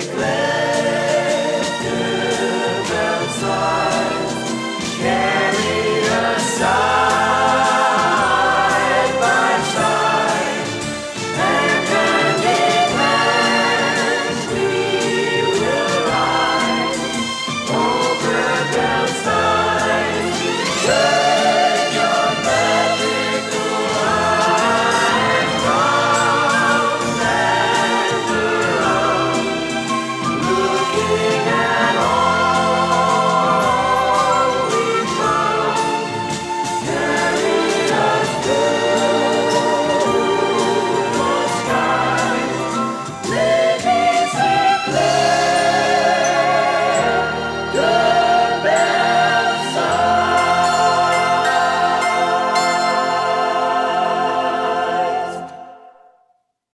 declare.